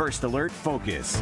First Alert Focus.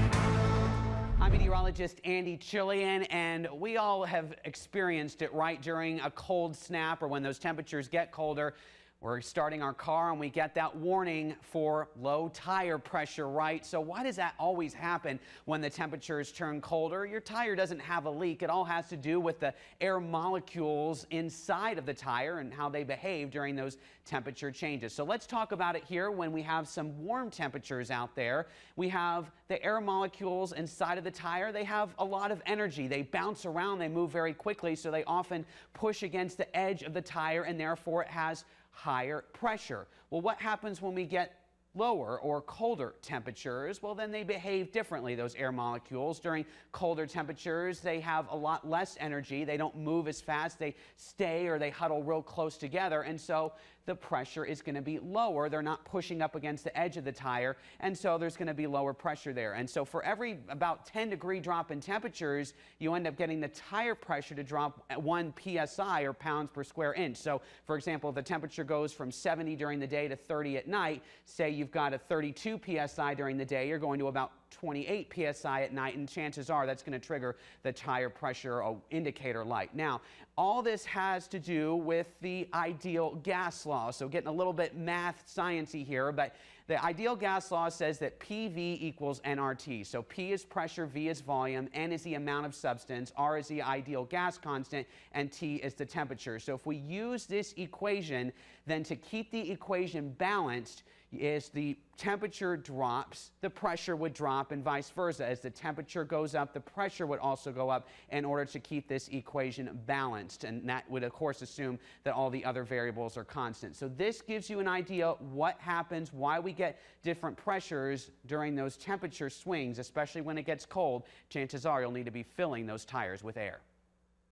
I'm meteorologist Andy Chillian, and we all have experienced it right during a cold snap or when those temperatures get colder. We're starting our car and we get that warning for low tire pressure, right? So why does that always happen when the temperatures turn colder? Your tire doesn't have a leak. It all has to do with the air molecules inside of the tire and how they behave during those temperature changes. So let's talk about it here when we have some warm temperatures out there. We have the air molecules inside of the tire. They have a lot of energy. They bounce around, they move very quickly, so they often push against the edge of the tire and therefore it has higher pressure. Well, what happens when we get lower or colder temperatures, well, then they behave differently, those air molecules. During colder temperatures, they have a lot less energy. They don't move as fast. They stay or they huddle real close together. And so the pressure is going to be lower. They're not pushing up against the edge of the tire. And so there's going to be lower pressure there. And so for every about 10 degree drop in temperatures, you end up getting the tire pressure to drop at 1 psi or pounds per square inch. So for example, the temperature goes from 70 during the day to 30 at night, say you've got a 32 psi during the day, you're going to about 28 psi at night, and chances are that's going to trigger the tire pressure oh, indicator light. Now, all this has to do with the ideal gas law. So getting a little bit math sciencey here, but the ideal gas law says that PV equals nRT. So P is pressure, V is volume, N is the amount of substance, R is the ideal gas constant, and T is the temperature. So if we use this equation, then to keep the equation balanced, is the temperature drops, the pressure would drop, and vice versa. As the temperature goes up, the pressure would also go up in order to keep this equation balanced. And that would, of course, assume that all the other variables are constant. So this gives you an idea what happens, why we get different pressures during those temperature swings, especially when it gets cold. Chances are you'll need to be filling those tires with air.